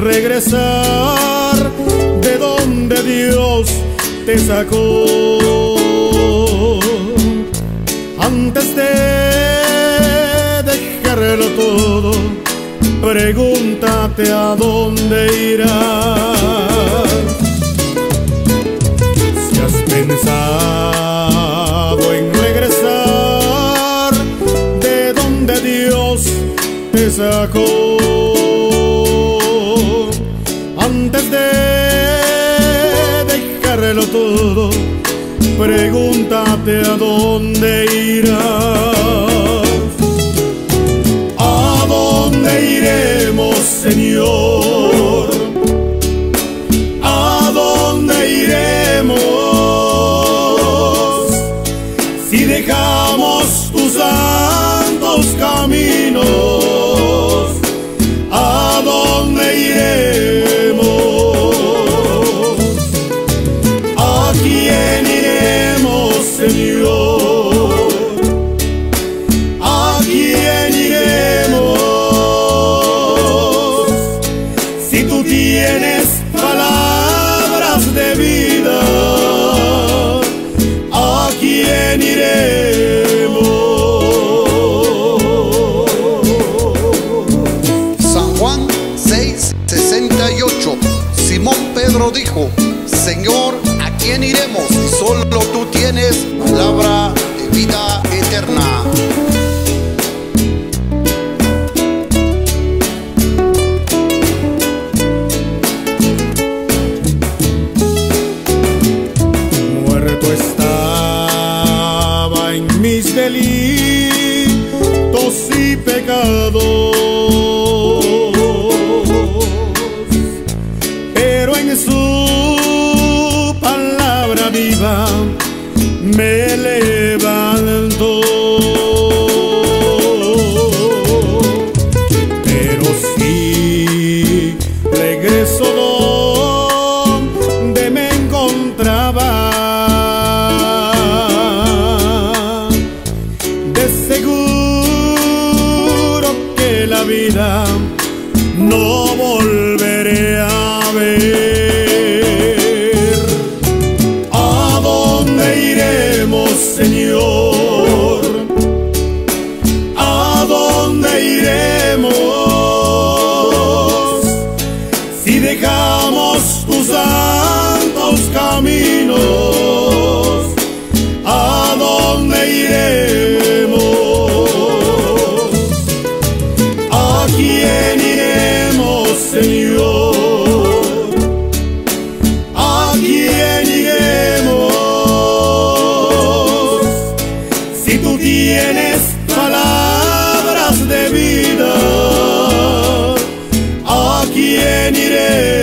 regresar. De donde Dios te sacó, antes de dejarlo todo, pregúntate a dónde irás. Si has pensado en regresar de donde Dios te sacó, pregúntate a dónde irás. Quién iremos, Señor? ¿A quién iremos? Si tú tienes palabras de vida, ¿a quién iremos? San Juan 6:68. Simón Pedro dijo, Señor, ¿a quién iremos? Si solo tú tienes palabra de vida eterna. Muerto estaba en mis delitos y pecados, pero en su no volveré quién iremos, Señor? ¿A quién iremos? Si tú tienes palabras de vida, ¿a quién iremos?